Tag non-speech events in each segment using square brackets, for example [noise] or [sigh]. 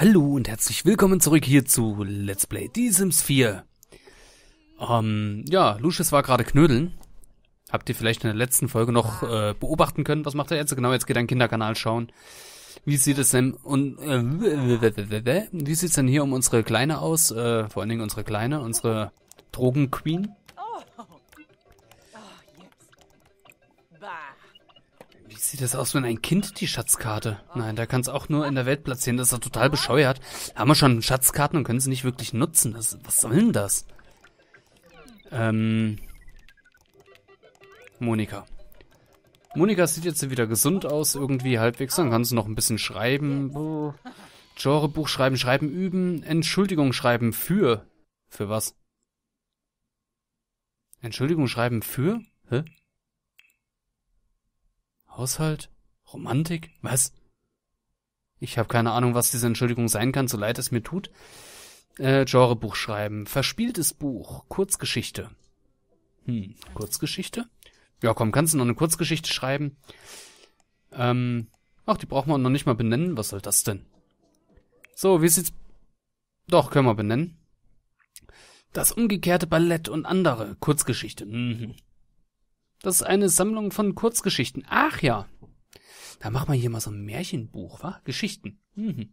Hallo und herzlich willkommen zurück hier zu Let's Play The Sims 4. Ähm, ja, Lucius war gerade knödeln. Habt ihr vielleicht in der letzten Folge noch äh, beobachten können? Was macht er jetzt? Genau, jetzt geht er in den Kinderkanal schauen. Wie sieht es denn und äh, wie sieht's denn hier um unsere Kleine aus? Äh, vor allen Dingen unsere Kleine, unsere Drogenqueen. Wie sieht es aus, wenn ein Kind die Schatzkarte? Nein, da kann es auch nur in der Welt platzieren. Das ist doch total bescheuert. Haben wir schon Schatzkarten und können sie nicht wirklich nutzen. Das, was soll denn das? Ähm. Monika. Monika sieht jetzt wieder gesund aus, irgendwie halbwegs. Dann kann sie noch ein bisschen schreiben. Genrebuch schreiben, schreiben üben. Entschuldigung schreiben für. Für was? Entschuldigung schreiben für? Hä? Haushalt? Romantik? Was? Ich habe keine Ahnung, was diese Entschuldigung sein kann, so leid es mir tut. Äh, Genrebuch schreiben. Verspieltes Buch. Kurzgeschichte. Hm, Kurzgeschichte? Ja, komm, kannst du noch eine Kurzgeschichte schreiben? Ähm, ach, die brauchen wir noch nicht mal benennen. Was soll das denn? So, wie sieht's... Doch, können wir benennen. Das umgekehrte Ballett und andere Kurzgeschichte. Mhm. Das ist eine Sammlung von Kurzgeschichten. Ach ja. Da machen wir hier mal so ein Märchenbuch, wa? Geschichten. Mhm.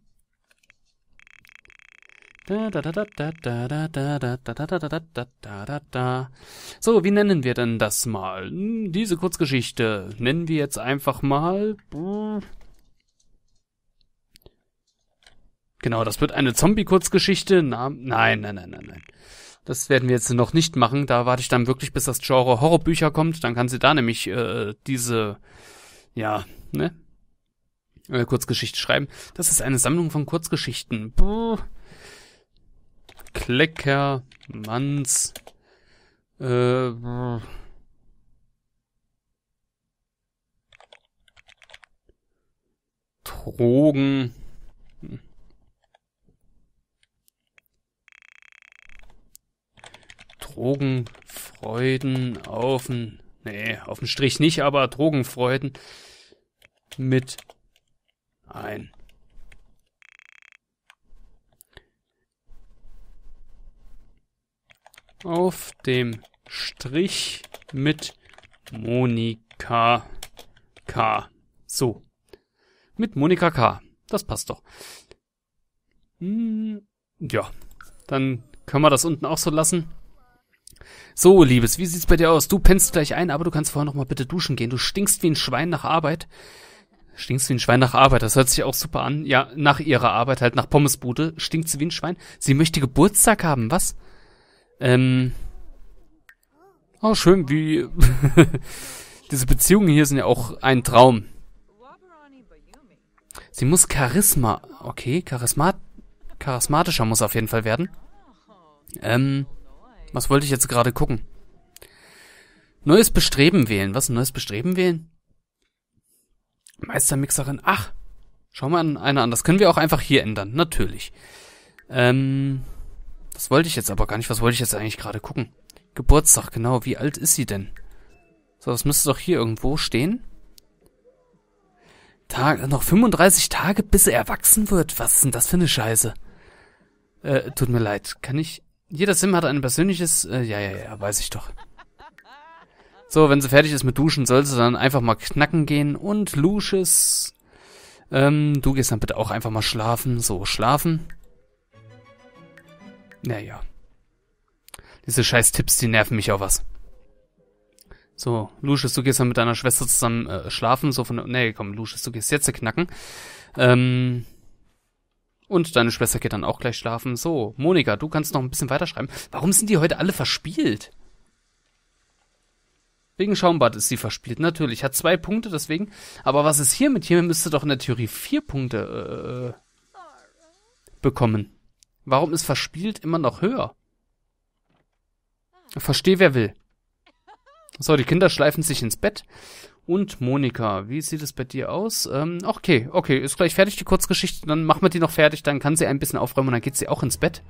So, wie nennen wir denn das mal? Diese Kurzgeschichte nennen wir jetzt einfach mal. Genau, das wird eine Zombie-Kurzgeschichte. Nein, nein, nein, nein, nein. Das werden wir jetzt noch nicht machen. Da warte ich dann wirklich, bis das Genre Horrorbücher kommt. Dann kann sie da nämlich äh, diese, ja, ne, äh, Kurzgeschichte schreiben. Das ist eine Sammlung von Kurzgeschichten. Puh. Kleckermanns, äh, Drogen, Drogenfreuden auf den, nee, auf den Strich nicht, aber Drogenfreuden mit ein. Auf dem Strich mit Monika K. So. Mit Monika K. Das passt doch. Hm, ja. Dann können wir das unten auch so lassen. So, Liebes, wie sieht's bei dir aus? Du pennst gleich ein, aber du kannst vorher noch mal bitte duschen gehen. Du stinkst wie ein Schwein nach Arbeit. Stinkst wie ein Schwein nach Arbeit, das hört sich auch super an. Ja, nach ihrer Arbeit, halt nach Pommesbude, stinkt sie wie ein Schwein. Sie möchte Geburtstag haben, was? Ähm. Oh, schön, wie. [laughs] Diese Beziehungen hier sind ja auch ein Traum. Sie muss Charisma. Okay, Charisma. Charismatischer muss auf jeden Fall werden. Ähm. Was wollte ich jetzt gerade gucken? Neues Bestreben wählen. Was? Neues Bestreben wählen? Meistermixerin. Ach. Schau mal einer an. Das können wir auch einfach hier ändern. Natürlich. Ähm. Das wollte ich jetzt aber gar nicht. Was wollte ich jetzt eigentlich gerade gucken? Geburtstag, genau. Wie alt ist sie denn? So, das müsste doch hier irgendwo stehen. Tag, noch 35 Tage, bis er erwachsen wird. Was ist denn das für eine Scheiße? Äh, tut mir leid. Kann ich jeder Sim hat ein persönliches... Äh, ja, ja, ja, weiß ich doch. So, wenn sie fertig ist mit Duschen, soll sie dann einfach mal knacken gehen. Und Lucius... Ähm, du gehst dann bitte auch einfach mal schlafen. So, schlafen. Naja. Diese scheiß Tipps, die nerven mich auch was. So, Lucius, du gehst dann mit deiner Schwester zusammen äh, schlafen. So von... Nee, komm, Lucius, du gehst jetzt knacken. Ähm... Und deine Schwester geht dann auch gleich schlafen. So, Monika, du kannst noch ein bisschen weiterschreiben. Warum sind die heute alle verspielt? Wegen Schaumbad ist sie verspielt. Natürlich, hat zwei Punkte deswegen. Aber was ist hiermit? Hier müsste doch in der Theorie vier Punkte äh, bekommen. Warum ist verspielt immer noch höher? Versteh, wer will. So, die Kinder schleifen sich ins Bett. Und Monika, wie sieht es bei dir aus? Ähm, okay, okay, ist gleich fertig die Kurzgeschichte. Dann machen wir die noch fertig. Dann kann sie ein bisschen aufräumen und dann geht sie auch ins Bett.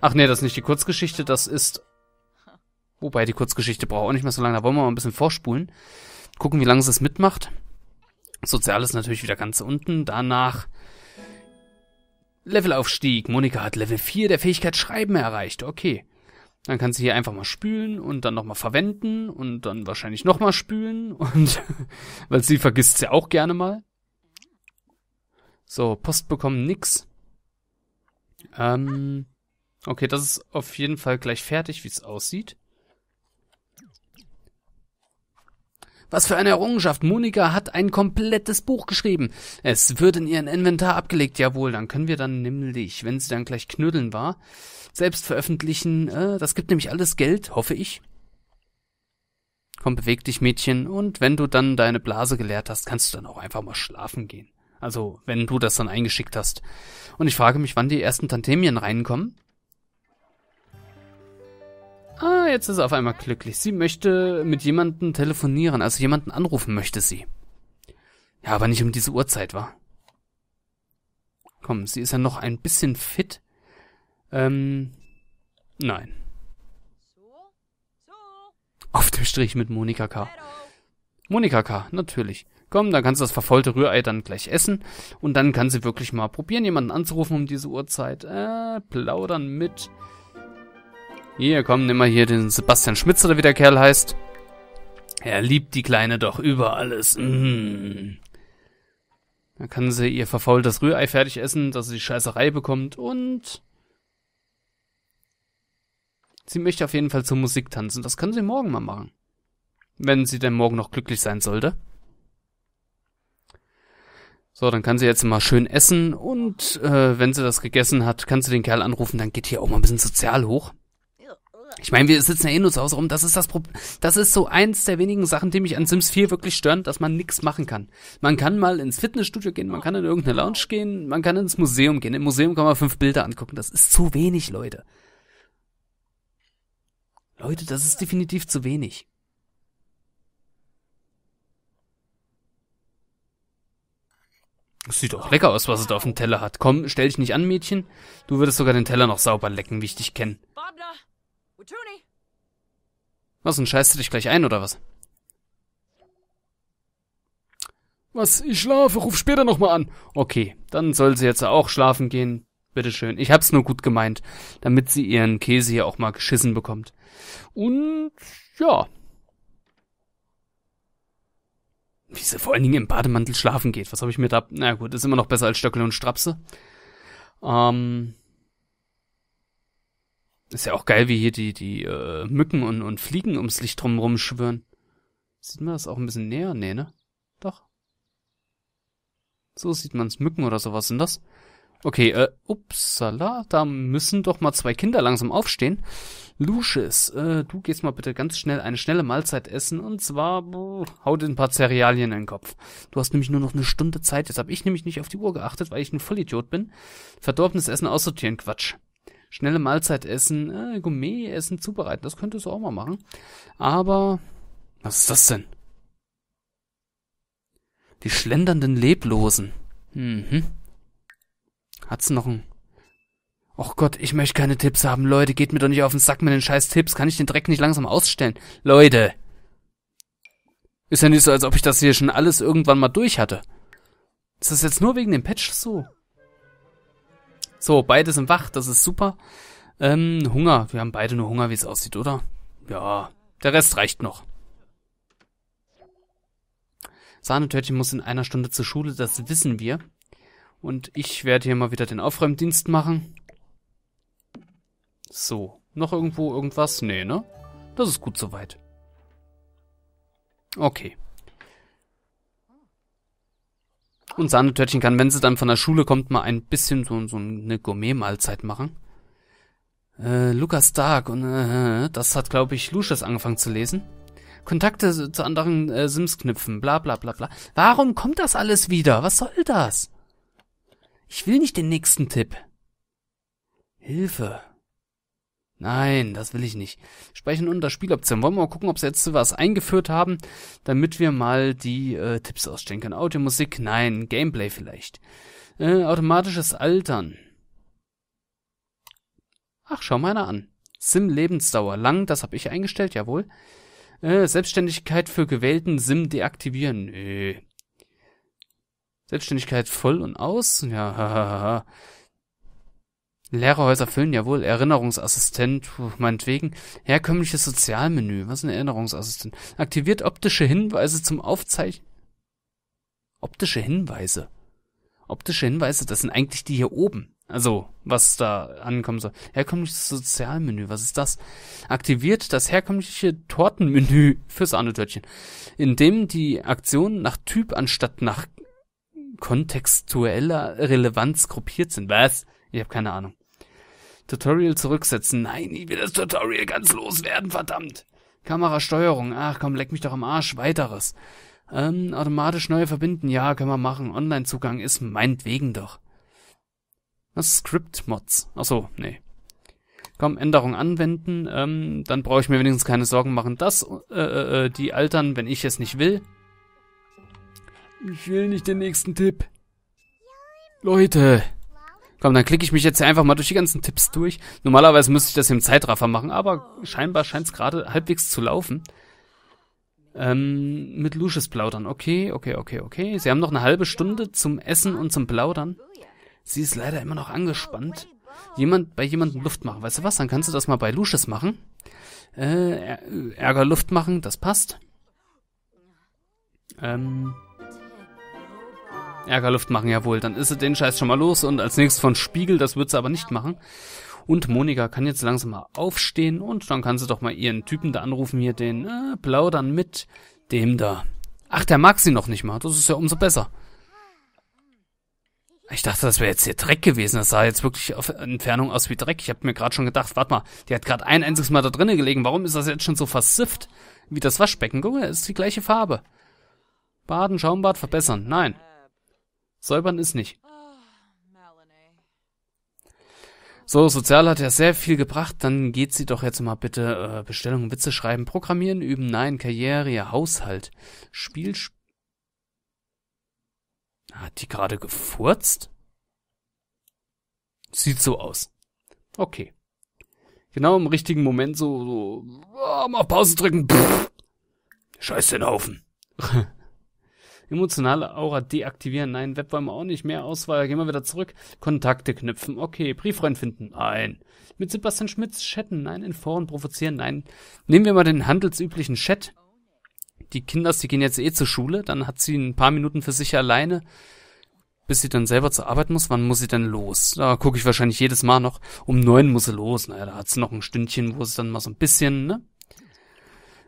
Ach nee, das ist nicht die Kurzgeschichte, das ist... Wobei, die Kurzgeschichte braucht auch nicht mehr so lange. Da wollen wir mal ein bisschen vorspulen. Gucken, wie lange sie es mitmacht. Soziales natürlich wieder ganz unten. Danach Levelaufstieg. Monika hat Level 4 der Fähigkeit Schreiben erreicht. Okay. Dann kann sie hier einfach mal spülen und dann nochmal verwenden und dann wahrscheinlich nochmal spülen [laughs] und [laughs] weil sie vergisst ja auch gerne mal. So, Post bekommen nix. Ähm, okay, das ist auf jeden Fall gleich fertig, wie es aussieht. Was für eine Errungenschaft. Monika hat ein komplettes Buch geschrieben. Es wird in ihren Inventar abgelegt. Jawohl, dann können wir dann nämlich, wenn sie dann gleich knüddeln war, selbst veröffentlichen. Äh, das gibt nämlich alles Geld, hoffe ich. Komm, beweg dich, Mädchen. Und wenn du dann deine Blase geleert hast, kannst du dann auch einfach mal schlafen gehen. Also, wenn du das dann eingeschickt hast. Und ich frage mich, wann die ersten Tantemien reinkommen. Ah, jetzt ist sie auf einmal glücklich. Sie möchte mit jemandem telefonieren, also jemanden anrufen möchte sie. Ja, aber nicht um diese Uhrzeit, wa? Komm, sie ist ja noch ein bisschen fit. Ähm, nein. Auf dem Strich mit Monika K. Monika K., natürlich. Komm, dann kannst du das verfaulte Rührei dann gleich essen. Und dann kann sie wirklich mal probieren, jemanden anzurufen um diese Uhrzeit. Äh, plaudern mit hier, komm, nimm mal hier den Sebastian Schmitz oder wie der Kerl heißt. Er liebt die Kleine doch über alles. Mm. Dann kann sie ihr verfaultes Rührei fertig essen, dass sie die Scheißerei bekommt und sie möchte auf jeden Fall zur Musik tanzen. Das kann sie morgen mal machen. Wenn sie denn morgen noch glücklich sein sollte. So, dann kann sie jetzt mal schön essen und äh, wenn sie das gegessen hat, kann sie den Kerl anrufen, dann geht hier auch mal ein bisschen sozial hoch. Ich meine, wir sitzen ja eh nur zu Hause rum. Das ist das Problem. Das ist so eins der wenigen Sachen, die mich an Sims 4 wirklich stören, dass man nichts machen kann. Man kann mal ins Fitnessstudio gehen, man kann in irgendeine Lounge gehen, man kann ins Museum gehen. Im Museum kann man fünf Bilder angucken. Das ist zu wenig, Leute. Leute, das ist definitiv zu wenig. Das sieht doch lecker aus, was es da auf dem Teller hat. Komm, stell dich nicht an, Mädchen. Du würdest sogar den Teller noch sauber lecken, wie ich dich kenne. Was, und scheißt du dich gleich ein, oder was? Was, ich schlafe, ruf später nochmal an. Okay, dann soll sie jetzt auch schlafen gehen. Bitteschön. Ich hab's nur gut gemeint, damit sie ihren Käse hier auch mal geschissen bekommt. Und, ja. Wie sie vor allen Dingen im Bademantel schlafen geht. Was habe ich mir da... Na gut, ist immer noch besser als Stöckel und Strapse. Ähm... Ist ja auch geil, wie hier die, die äh, Mücken und, und Fliegen ums Licht drumherum schwören. Sieht man das auch ein bisschen näher? Nee, ne? Doch. So sieht man's. Mücken oder sowas sind das. Okay, äh, upsala, da müssen doch mal zwei Kinder langsam aufstehen. Lucius, äh, du gehst mal bitte ganz schnell eine schnelle Mahlzeit essen und zwar, boah, hau dir ein paar Cerealien in den Kopf. Du hast nämlich nur noch eine Stunde Zeit, jetzt habe ich nämlich nicht auf die Uhr geachtet, weil ich ein Vollidiot bin. Verdorbenes Essen aussortieren, Quatsch schnelle Mahlzeit essen, äh, Gourmet essen zubereiten. Das könntest du auch mal machen. Aber, was ist das denn? Die schlendernden Leblosen. Mhm. Hat's noch ein... Och Gott, ich möchte keine Tipps haben. Leute, geht mir doch nicht auf den Sack mit den scheiß Tipps. Kann ich den Dreck nicht langsam ausstellen? Leute! Ist ja nicht so, als ob ich das hier schon alles irgendwann mal durch hatte. Ist das jetzt nur wegen dem Patch so? So, beide sind wach, das ist super. Ähm, Hunger. Wir haben beide nur Hunger, wie es aussieht, oder? Ja, der Rest reicht noch. Sahnetörtchen muss in einer Stunde zur Schule, das wissen wir. Und ich werde hier mal wieder den Aufräumdienst machen. So, noch irgendwo irgendwas? Nee, ne? Das ist gut soweit. Okay. Und Sahnetörtchen kann, wenn sie dann von der Schule kommt, mal ein bisschen so, so eine Gourmet-Mahlzeit machen. Äh, Lukas Stark und äh, das hat, glaube ich, Lucius angefangen zu lesen. Kontakte zu anderen äh, Sims knüpfen, bla bla bla bla. Warum kommt das alles wieder? Was soll das? Ich will nicht den nächsten Tipp. Hilfe. Nein, das will ich nicht. Speichern unter Spieloption. Wollen wir mal gucken, ob sie jetzt was eingeführt haben, damit wir mal die äh, Tipps ausstellen können. Audio, Musik, nein. Gameplay vielleicht. Äh, automatisches Altern. Ach, schau mal einer an. Sim Lebensdauer lang, das habe ich eingestellt, jawohl. Äh, Selbstständigkeit für gewählten Sim deaktivieren. Nö. Selbstständigkeit voll und aus. Ja, [laughs] hahaha. Lehrerhäuser füllen, jawohl. Erinnerungsassistent, puh, meinetwegen. Herkömmliches Sozialmenü. Was ist ein Erinnerungsassistent? Aktiviert optische Hinweise zum Aufzeichnen. Optische Hinweise. Optische Hinweise, das sind eigentlich die hier oben. Also, was da ankommen soll. Herkömmliches Sozialmenü, was ist das? Aktiviert das herkömmliche Tortenmenü für Sahnetörtchen, in dem die Aktionen nach Typ anstatt nach kontextueller Relevanz gruppiert sind. Was? Ich habe keine Ahnung. Tutorial zurücksetzen. Nein, ich will das Tutorial ganz loswerden, verdammt. Kamerasteuerung. Ach komm, leck mich doch am Arsch. Weiteres. Ähm, automatisch neu verbinden. Ja, können wir machen. Online-Zugang ist meinetwegen doch. Was? Script-Mods. Ach so, nee. Komm, Änderung anwenden. Ähm, dann brauche ich mir wenigstens keine Sorgen machen, dass äh, äh, äh, die altern, wenn ich es nicht will. Ich will nicht den nächsten Tipp. Leute. Komm, dann klicke ich mich jetzt einfach mal durch die ganzen Tipps durch. Normalerweise müsste ich das im Zeitraffer machen, aber scheinbar scheint es gerade halbwegs zu laufen. Ähm, mit Lucius plaudern. Okay, okay, okay, okay. Sie haben noch eine halbe Stunde zum Essen und zum Plaudern. Sie ist leider immer noch angespannt. Jemand bei jemandem Luft machen. Weißt du was? Dann kannst du das mal bei Lucius machen. Äh, Ärger Luft machen, das passt. Ähm, Ärgerluft machen, jawohl. Dann ist den Scheiß schon mal los und als nächstes von Spiegel, das wird sie aber nicht machen. Und Monika kann jetzt langsam mal aufstehen und dann kann sie doch mal ihren Typen da anrufen, hier den äh, plaudern mit dem da. Ach, der mag sie noch nicht mal. Das ist ja umso besser. Ich dachte, das wäre jetzt hier Dreck gewesen. Das sah jetzt wirklich auf Entfernung aus wie Dreck. Ich habe mir gerade schon gedacht, warte mal, die hat gerade ein einziges Mal da drinnen gelegen. Warum ist das jetzt schon so versifft wie das Waschbecken? Guck mal, ist die gleiche Farbe. Baden, Schaumbad verbessern. Nein. Säubern ist nicht. So, Sozial hat ja sehr viel gebracht. Dann geht sie doch jetzt mal bitte äh, Bestellungen, Witze schreiben, Programmieren üben, nein, Karriere, Haushalt, Spiel. Sp hat die gerade gefurzt? Sieht so aus. Okay. Genau im richtigen Moment so, so oh, mal Pause drücken. Pff. Scheiß den Haufen. [laughs] Emotionale Aura deaktivieren. Nein, Web wollen wir auch nicht. Mehr Auswahl. Gehen wir wieder zurück. Kontakte knüpfen. Okay. Brieffreund finden. Nein. Mit Sebastian Schmitz chatten. Nein. In Foren provozieren. Nein. Nehmen wir mal den handelsüblichen Chat. Die Kinder, die gehen jetzt eh zur Schule. Dann hat sie ein paar Minuten für sich alleine. Bis sie dann selber zur Arbeit muss. Wann muss sie denn los? Da gucke ich wahrscheinlich jedes Mal noch. Um neun muss sie los. Naja, da hat sie noch ein Stündchen, wo sie dann mal so ein bisschen, ne?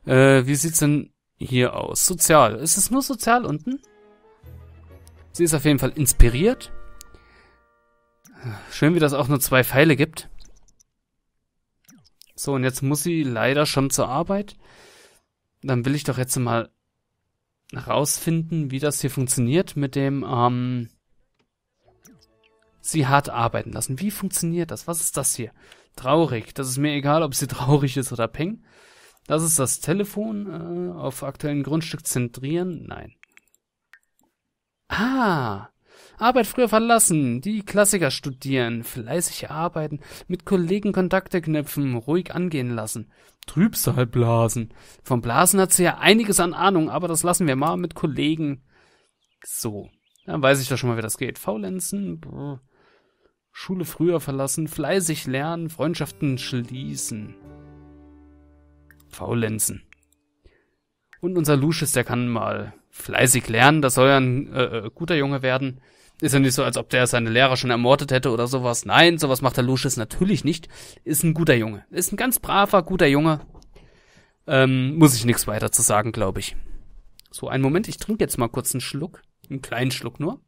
Äh, wie sieht's denn hier aus? Sozial. Ist es nur sozial unten? Sie ist auf jeden Fall inspiriert. Schön, wie das auch nur zwei Pfeile gibt. So, und jetzt muss sie leider schon zur Arbeit. Dann will ich doch jetzt mal rausfinden, wie das hier funktioniert mit dem, ähm, sie hart arbeiten lassen. Wie funktioniert das? Was ist das hier? Traurig. Das ist mir egal, ob sie [laughs] traurig ist oder peng. Das ist das Telefon. Äh, auf aktuellen Grundstück zentrieren. Nein. Ah. Arbeit früher verlassen, die Klassiker studieren, fleißig arbeiten, mit Kollegen Kontakte knüpfen, ruhig angehen lassen, Trübsal blasen. Vom Blasen hat sie ja einiges an Ahnung, aber das lassen wir mal mit Kollegen. So, dann weiß ich doch schon mal, wie das geht. Faulenzen, brr. Schule früher verlassen, fleißig lernen, Freundschaften schließen. Faulenzen. Und unser Lucius, der kann mal fleißig lernen, das soll ja ein äh, äh, guter Junge werden. Ist ja nicht so, als ob der seine Lehrer schon ermordet hätte oder sowas. Nein, sowas macht der Lucius natürlich nicht. Ist ein guter Junge. Ist ein ganz braver, guter Junge. Ähm, muss ich nichts weiter zu sagen, glaube ich. So, einen Moment, ich trinke jetzt mal kurz einen Schluck. Einen kleinen Schluck nur.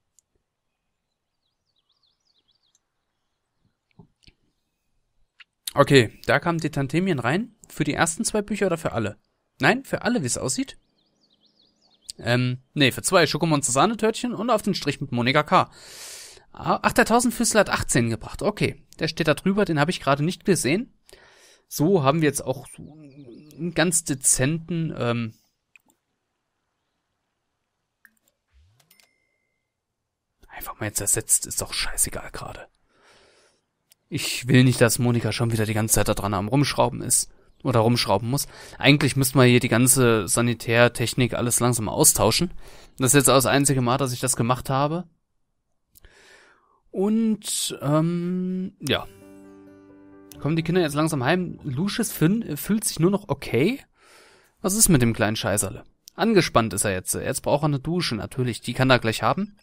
Okay, da kamen die Tantemien rein. Für die ersten zwei Bücher oder für alle? Nein, für alle, wie es aussieht. Ähm, nee, für zwei Schokomonster Sahnetörtchen und auf den Strich mit Monika K. Ach, der Tausendfüßler hat 18 gebracht. Okay, der steht da drüber, den habe ich gerade nicht gesehen. So haben wir jetzt auch so einen ganz dezenten, ähm, Einfach mal jetzt ersetzt, ist doch scheißegal gerade. Ich will nicht, dass Monika schon wieder die ganze Zeit da dran am Rumschrauben ist. Oder rumschrauben muss. Eigentlich müssten wir hier die ganze Sanitärtechnik alles langsam austauschen. Das ist jetzt auch das einzige Mal, dass ich das gemacht habe. Und, ähm, ja. Kommen die Kinder jetzt langsam heim? Lucius Finn fühlt sich nur noch okay? Was ist mit dem kleinen Scheißerle? Angespannt ist er jetzt. Jetzt braucht er eine Dusche, natürlich. Die kann er gleich haben.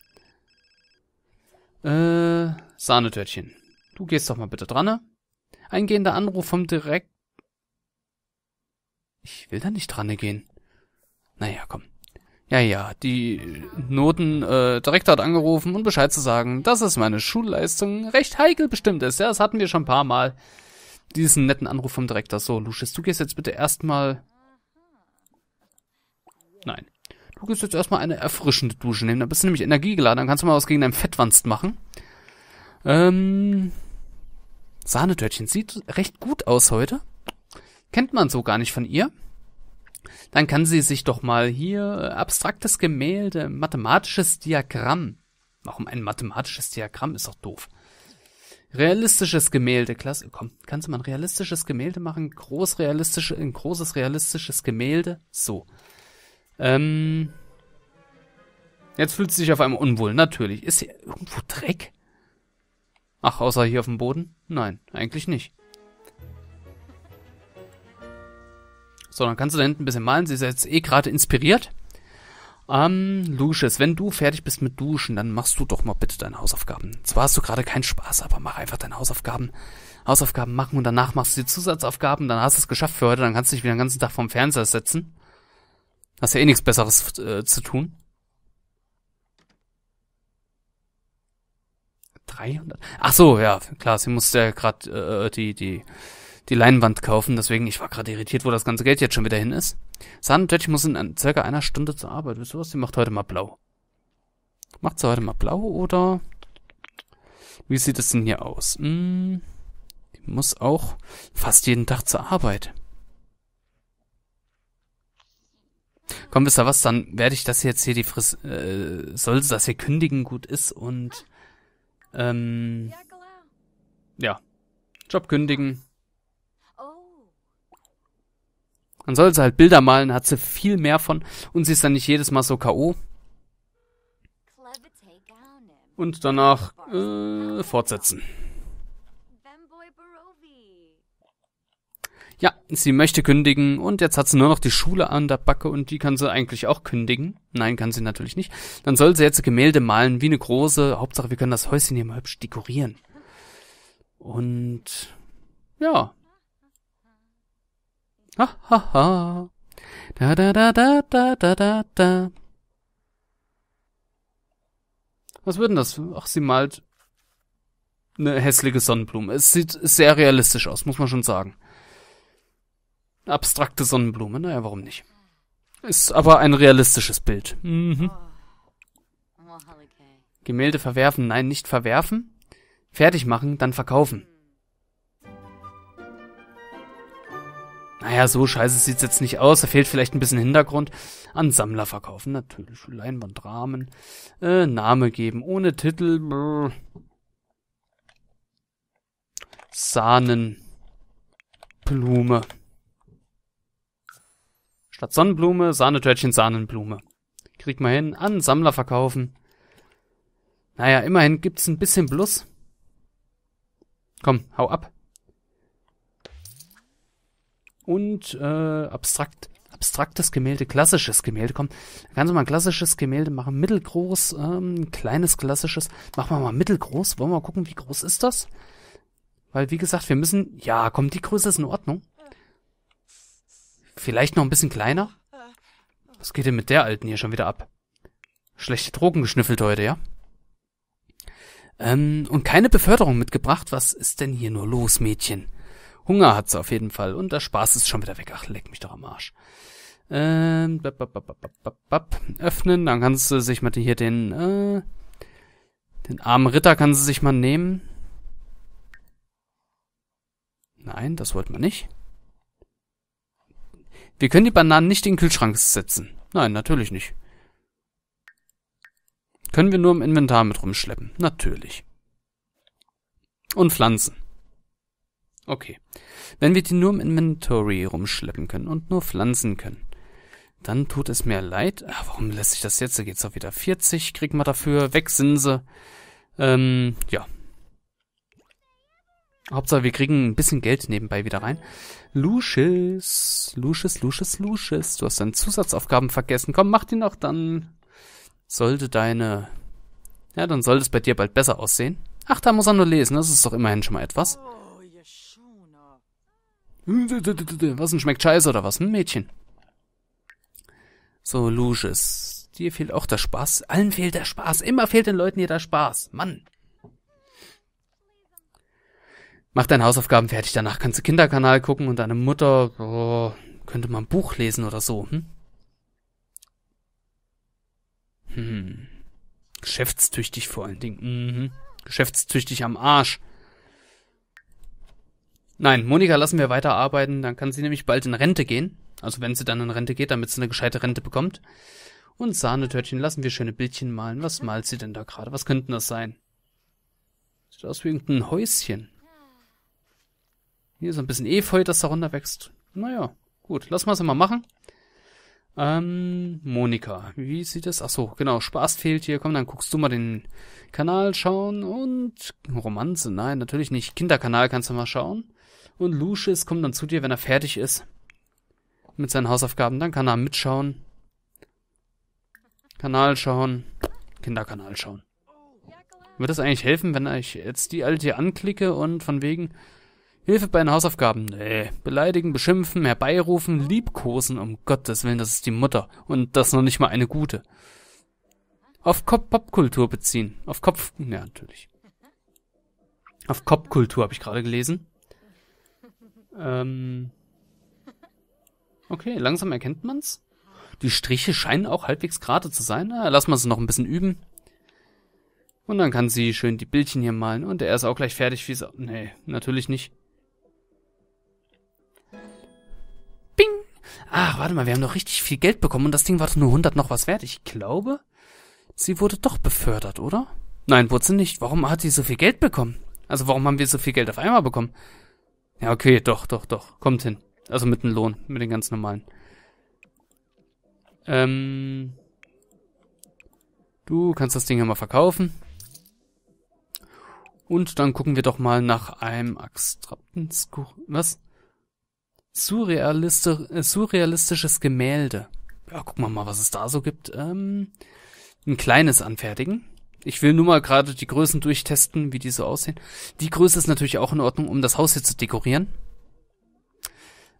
Äh, Sahnetörtchen. Du gehst doch mal bitte dran, ne? Eingehender Anruf vom Direkt... Ich will da nicht dran gehen. Naja, komm. Ja, ja, die Noten äh, Direktor hat angerufen und Bescheid zu sagen, dass es meine Schulleistung recht heikel bestimmt ist. Ja, das hatten wir schon ein paar Mal. Diesen netten Anruf vom Direktor. So, Lucius, du gehst jetzt bitte erstmal... Nein. Du gehst jetzt erstmal eine erfrischende Dusche nehmen. Da bist du nämlich energiegeladen. Dann kannst du mal was gegen deinen Fettwanst machen. Ähm... Sahnetörtchen sieht recht gut aus heute. Kennt man so gar nicht von ihr. Dann kann sie sich doch mal hier äh, abstraktes Gemälde, mathematisches Diagramm. Warum ein mathematisches Diagramm ist doch doof. Realistisches Gemälde, klasse. Komm, kannst du mal ein realistisches Gemälde machen? Groß realistische, ein großes realistisches Gemälde? So. Ähm. Jetzt fühlt sie sich auf einmal unwohl. Natürlich. Ist hier irgendwo Dreck? Ach, außer hier auf dem Boden? Nein, eigentlich nicht. So, dann kannst du da hinten ein bisschen malen. Sie ist jetzt eh gerade inspiriert. Ähm, Lucius, wenn du fertig bist mit Duschen, dann machst du doch mal bitte deine Hausaufgaben. Zwar hast du gerade keinen Spaß, aber mach einfach deine Hausaufgaben. Hausaufgaben machen und danach machst du die Zusatzaufgaben, dann hast du es geschafft für heute, dann kannst du dich wieder den ganzen Tag vorm Fernseher setzen. Hast ja eh nichts Besseres äh, zu tun. 300? Ach so, ja, klar, sie musste ja gerade äh, die, die die Leinwand kaufen. Deswegen, ich war gerade irritiert, wo das ganze Geld jetzt schon wieder hin ist. Sandwich muss in circa einer Stunde zur Arbeit. Wisst ihr was? Die macht heute mal blau. Macht sie heute mal blau oder? Wie sieht es denn hier aus? Hm, die muss auch fast jeden Tag zur Arbeit. Komm, wisst ihr was? Dann werde ich das jetzt hier die Fris äh, soll das hier kündigen gut ist und ähm, ja, Job kündigen Man soll sie halt Bilder malen, hat sie viel mehr von und sie ist dann nicht jedes Mal so K.O. Und danach äh, fortsetzen. Ja, sie möchte kündigen und jetzt hat sie nur noch die Schule an der Backe und die kann sie eigentlich auch kündigen. Nein, kann sie natürlich nicht. Dann soll sie jetzt Gemälde malen, wie eine große. Hauptsache, wir können das Häuschen hier mal hübsch dekorieren. Und ja, Ha, ha, ha. Da, da, da, da, da, da, da, da. Was wird denn das? Ach, sie malt eine hässliche Sonnenblume. Es sieht sehr realistisch aus, muss man schon sagen. Abstrakte Sonnenblume, naja, warum nicht? Ist aber ein realistisches Bild. Mhm. Gemälde verwerfen, nein, nicht verwerfen. Fertig machen, dann verkaufen. Naja, so scheiße sieht's jetzt nicht aus. Da fehlt vielleicht ein bisschen Hintergrund. An Sammler verkaufen, natürlich. Leinwandrahmen. Äh, Name geben. Ohne Titel. Brr. Sahnenblume. Statt Sonnenblume, Sahnetörtchen, Sahnenblume. Krieg mal hin. An Sammler verkaufen. Naja, immerhin gibt's ein bisschen Plus. Komm, hau ab und äh, abstrakt abstraktes Gemälde, klassisches Gemälde. Komm, kannst du mal ein klassisches Gemälde machen, mittelgroß, ähm, kleines klassisches. Machen wir mal mittelgroß. Wollen wir mal gucken, wie groß ist das? Weil, wie gesagt, wir müssen, ja, komm, die Größe ist in Ordnung. Vielleicht noch ein bisschen kleiner. Was geht denn mit der Alten hier schon wieder ab? Schlechte Drogen geschnüffelt heute, ja? Ähm, und keine Beförderung mitgebracht. Was ist denn hier nur los, Mädchen? Hunger hat sie auf jeden Fall. Und der Spaß ist schon wieder weg. Ach, leck mich doch am Arsch. Ähm, bap, bap, bap, öffnen, dann kannst du sich mal hier den, äh, den armen Ritter kann sie sich mal nehmen. Nein, das wollten wir nicht. Wir können die Bananen nicht in den Kühlschrank setzen. Nein, natürlich nicht. Können wir nur im Inventar mit rumschleppen. Natürlich. Und Pflanzen. Okay. Wenn wir die nur im Inventory rumschleppen können und nur pflanzen können, dann tut es mir leid. Ach, warum lässt sich das jetzt? Da geht's auch wieder 40, kriegen wir dafür. Weg sind sie. Ähm, ja. Hauptsache, wir kriegen ein bisschen Geld nebenbei wieder rein. Lucius, Lucius, Lucius, Lucius. Du hast deine Zusatzaufgaben vergessen. Komm, mach die noch, dann sollte deine... Ja, dann sollte es bei dir bald besser aussehen. Ach, da muss er nur lesen. Das ist doch immerhin schon mal etwas. Was denn, schmeckt scheiße oder was? Ein Mädchen. So, Lucius. Dir fehlt auch der Spaß. Allen fehlt der Spaß. Immer fehlt den Leuten hier der Spaß. Mann. Mach deine Hausaufgaben fertig, danach kannst du Kinderkanal gucken und deine Mutter oh, könnte mal ein Buch lesen oder so, hm? Hm. Geschäftstüchtig vor allen Dingen. Mhm. Geschäftstüchtig am Arsch. Nein, Monika lassen wir weiterarbeiten, dann kann sie nämlich bald in Rente gehen. Also wenn sie dann in Rente geht, damit sie eine gescheite Rente bekommt. Und Sahnetörtchen lassen wir schöne Bildchen malen. Was malt sie denn da gerade? Was könnten das sein? Sieht aus wie irgendein Häuschen. Hier so ein bisschen Efeu, das da runter wächst. Naja, gut, lass mal es mal machen. Ähm, Monika, wie sieht es? Ach so, genau, Spaß fehlt hier. Komm, dann guckst du mal den Kanal schauen und Romanze, nein, natürlich nicht. Kinderkanal kannst du mal schauen. Und Lucius kommt dann zu dir, wenn er fertig ist mit seinen Hausaufgaben. Dann kann er mitschauen. Kanal schauen. Kinderkanal schauen. Wird das eigentlich helfen, wenn ich jetzt die alte hier anklicke und von wegen Hilfe bei den Hausaufgaben. Nee. Beleidigen, beschimpfen, herbeirufen, liebkosen, um Gottes Willen, das ist die Mutter. Und das noch nicht mal eine gute. Auf Popkultur beziehen. Auf Kopf... Ja, natürlich. Auf Kopfkultur habe ich gerade gelesen. Ähm... Okay, langsam erkennt man's. Die Striche scheinen auch halbwegs gerade zu sein. Na, lassen wir sie noch ein bisschen üben. Und dann kann sie schön die Bildchen hier malen. Und er ist auch gleich fertig wie so. Nee, natürlich nicht. Ach, warte mal, wir haben doch richtig viel Geld bekommen und das Ding war doch nur 100 noch was wert. Ich glaube, sie wurde doch befördert, oder? Nein, wurde sie nicht. Warum hat sie so viel Geld bekommen? Also warum haben wir so viel Geld auf einmal bekommen? Ja, okay, doch, doch, doch. Kommt hin. Also mit dem Lohn, mit den ganz normalen. Ähm, du kannst das Ding ja mal verkaufen. Und dann gucken wir doch mal nach einem abstrakten was? Surrealisti äh, surrealistisches Gemälde. Ja, gucken wir mal, was es da so gibt. Ähm, ein kleines anfertigen. Ich will nur mal gerade die Größen durchtesten, wie die so aussehen. Die Größe ist natürlich auch in Ordnung, um das Haus hier zu dekorieren.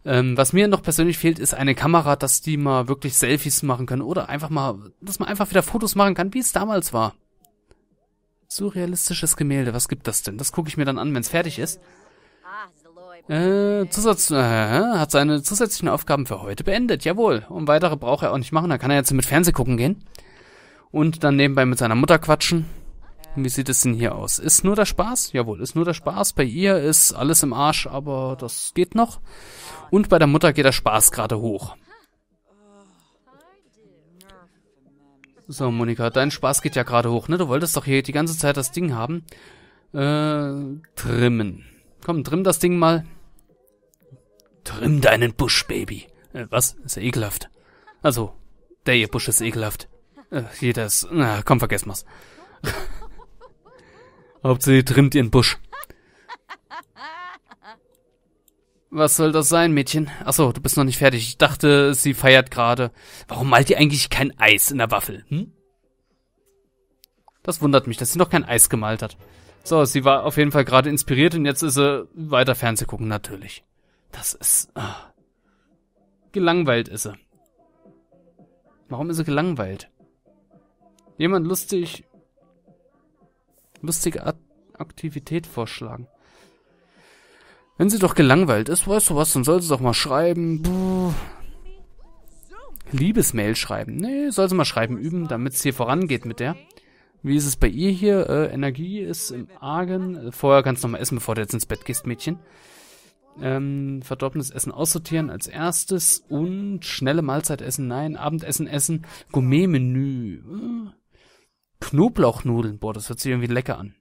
Ähm, was mir noch persönlich fehlt, ist eine Kamera, dass die mal wirklich Selfies machen können oder einfach mal, dass man einfach wieder Fotos machen kann, wie es damals war. Surrealistisches Gemälde, was gibt das denn? Das gucke ich mir dann an, wenn es fertig ist. Äh, Zusatz, äh, hat seine zusätzlichen Aufgaben für heute beendet. Jawohl. Und weitere braucht er auch nicht machen. Da kann er jetzt mit Fernseh gucken gehen. Und dann nebenbei mit seiner Mutter quatschen. Wie sieht es denn hier aus? Ist nur der Spaß? Jawohl, ist nur der Spaß. Bei ihr ist alles im Arsch, aber das geht noch. Und bei der Mutter geht der Spaß gerade hoch. So, Monika, dein Spaß geht ja gerade hoch, ne? Du wolltest doch hier die ganze Zeit das Ding haben. Äh, trimmen. Komm, trimm das Ding mal. Trimm deinen Busch, Baby. Äh, was? Ist ja ekelhaft. Also, der hier Busch ist ekelhaft. Äh, jeder ist... Na, komm, vergessen wir's. [laughs] Hauptsache, trimmt ihren Busch. Was soll das sein, Mädchen? Achso, du bist noch nicht fertig. Ich dachte, sie feiert gerade. Warum malt ihr eigentlich kein Eis in der Waffel, hm? Das wundert mich, dass sie noch kein Eis gemalt hat. So, sie war auf jeden Fall gerade inspiriert und jetzt ist sie weiter Fernseh gucken, natürlich. Das ist. Ah. Gelangweilt ist sie. Warum ist sie gelangweilt? Jemand lustig. Lustige Art Aktivität vorschlagen. Wenn sie doch gelangweilt ist, weißt du was, dann soll sie doch mal schreiben. Buh. Liebesmail schreiben. Nee, soll sie mal schreiben üben, damit es hier vorangeht mit der. Wie ist es bei ihr hier? Äh, Energie ist im Argen. Vorher kannst du noch mal essen, bevor du jetzt ins Bett gehst, Mädchen. Ähm, verdorbenes Essen aussortieren als erstes und schnelle Mahlzeit essen, nein, Abendessen essen, Gourmet-Menü. Äh, Knoblauchnudeln, boah, das hört sich irgendwie lecker an.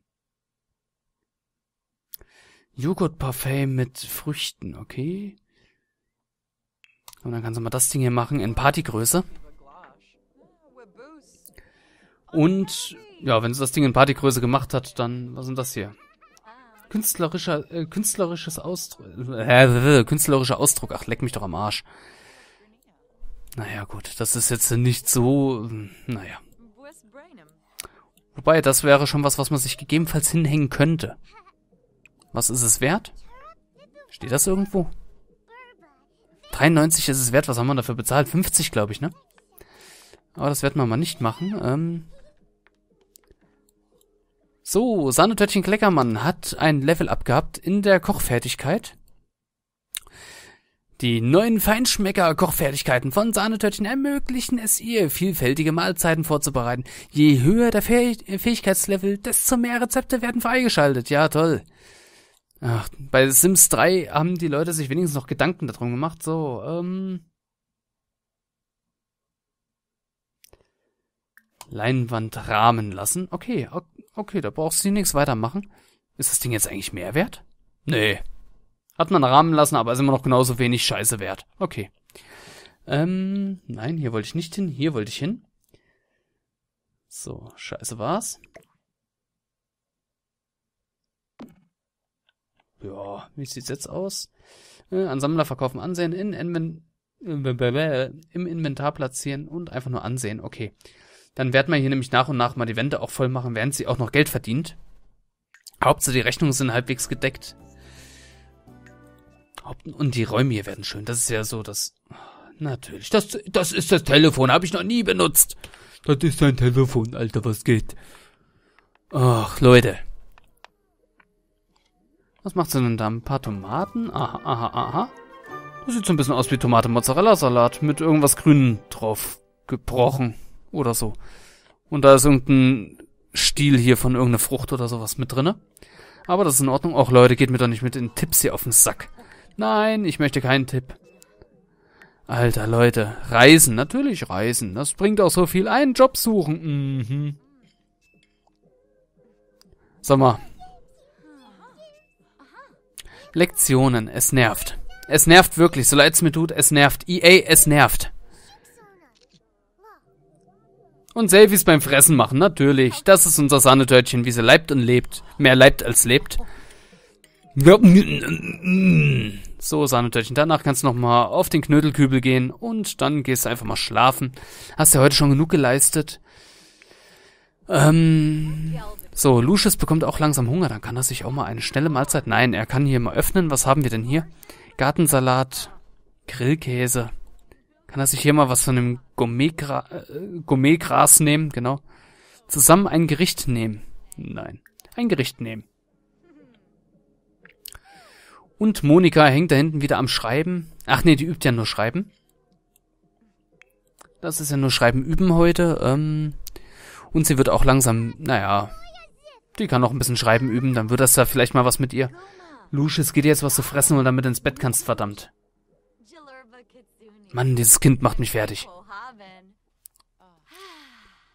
Joghurtparfait mit Früchten, okay. Und dann kannst du mal das Ding hier machen in Partygröße. Und, ja, wenn sie das Ding in Partygröße gemacht hat, dann, was sind das hier? Künstlerischer, äh, künstlerisches Ausdruck, äh, künstlerischer Ausdruck, ach, leck mich doch am Arsch. Naja, gut, das ist jetzt nicht so, naja. Wobei, das wäre schon was, was man sich gegebenenfalls hinhängen könnte. Was ist es wert? Steht das irgendwo? 93 ist es wert, was haben wir dafür bezahlt? 50, glaube ich, ne? Aber das werden wir mal nicht machen. Ähm so, Sahnetörtchen Kleckermann hat ein Level abgehabt in der Kochfertigkeit. Die neuen Feinschmecker-Kochfertigkeiten von Sahnetörtchen ermöglichen es ihr, vielfältige Mahlzeiten vorzubereiten. Je höher der Fäh Fähigkeitslevel, desto mehr Rezepte werden freigeschaltet. Ja, toll. Ach, bei Sims 3 haben die Leute sich wenigstens noch Gedanken darum gemacht. So, ähm. Leinwand rahmen lassen. Okay, okay, da brauchst du nichts weitermachen. Ist das Ding jetzt eigentlich mehr wert? Nee. Hat man rahmen lassen, aber ist immer noch genauso wenig Scheiße wert. Okay. Ähm, nein, hier wollte ich nicht hin, hier wollte ich hin. So, scheiße war's. Ja, wie sieht's jetzt aus? Äh, an Sammler verkaufen, ansehen, in, in, äh, im Inventar platzieren und einfach nur ansehen. Okay. Dann werden wir hier nämlich nach und nach mal die Wände auch voll machen, während sie auch noch Geld verdient. Hauptsache die Rechnungen sind halbwegs gedeckt. Und die Räume hier werden schön. Das ist ja so, das... Natürlich, das, das ist das Telefon, habe ich noch nie benutzt. Das ist ein Telefon, Alter, was geht? Ach, Leute. Was macht sie denn da? Ein paar Tomaten? Aha, aha, aha. Das sieht so ein bisschen aus wie Tomate-Mozzarella-Salat mit irgendwas Grünen drauf gebrochen oder so. Und da ist irgendein Stiel hier von irgendeiner Frucht oder sowas mit drinne. Aber das ist in Ordnung. Auch Leute, geht mir doch nicht mit den Tipps hier auf den Sack. Nein, ich möchte keinen Tipp. Alter, Leute, Reisen, natürlich Reisen. Das bringt auch so viel. Einen Job suchen. Mhm. Sag mal. Lektionen, es nervt. Es nervt wirklich, so leid es mir tut, es nervt. EA, es nervt. Und Selfies beim Fressen machen, natürlich. Das ist unser Sahnetörtchen, wie sie leibt und lebt. Mehr leibt als lebt. So, Sahnetörtchen. Danach kannst du nochmal auf den Knödelkübel gehen und dann gehst du einfach mal schlafen. Hast ja heute schon genug geleistet. Ähm, so, Lucius bekommt auch langsam Hunger. Dann kann er sich auch mal eine schnelle Mahlzeit... Nein, er kann hier mal öffnen. Was haben wir denn hier? Gartensalat, Grillkäse. Kann er sich hier mal was von dem äh, Gourmetgras nehmen? Genau. Zusammen ein Gericht nehmen. Nein. Ein Gericht nehmen. Und Monika hängt da hinten wieder am Schreiben. Ach nee, die übt ja nur Schreiben. Das ist ja nur Schreiben üben heute. Ähm, und sie wird auch langsam, naja, die kann noch ein bisschen Schreiben üben, dann wird das ja vielleicht mal was mit ihr. Lucius, geht jetzt was zu fressen und damit ins Bett kannst, verdammt. Mann, dieses Kind macht mich fertig.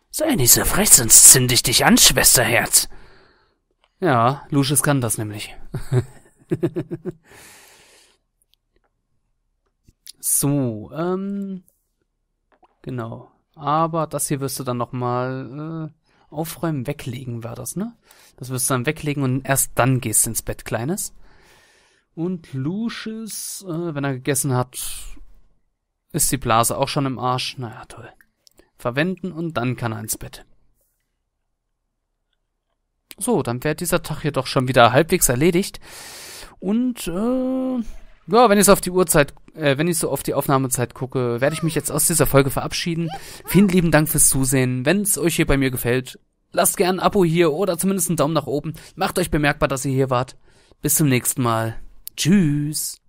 Sei nicht so frech, sonst zünd ich dich an, Schwesterherz. Ja, Lucius kann das nämlich. [laughs] so, ähm, genau. Aber das hier wirst du dann nochmal äh, aufräumen, weglegen war das, ne? Das wirst du dann weglegen und erst dann gehst du ins Bett, Kleines. Und Lucius, äh, wenn er gegessen hat, ist die Blase auch schon im Arsch. Naja, toll. Verwenden und dann kann er ins Bett. So, dann wäre dieser Tag hier doch schon wieder halbwegs erledigt. Und äh, ja, wenn ich so auf die Uhrzeit, äh, wenn ich so auf die Aufnahmezeit gucke, werde ich mich jetzt aus dieser Folge verabschieden. Vielen lieben Dank fürs Zusehen. Wenn es euch hier bei mir gefällt, lasst gern ein Abo hier oder zumindest einen Daumen nach oben. Macht euch bemerkbar, dass ihr hier wart. Bis zum nächsten Mal. Tschüss.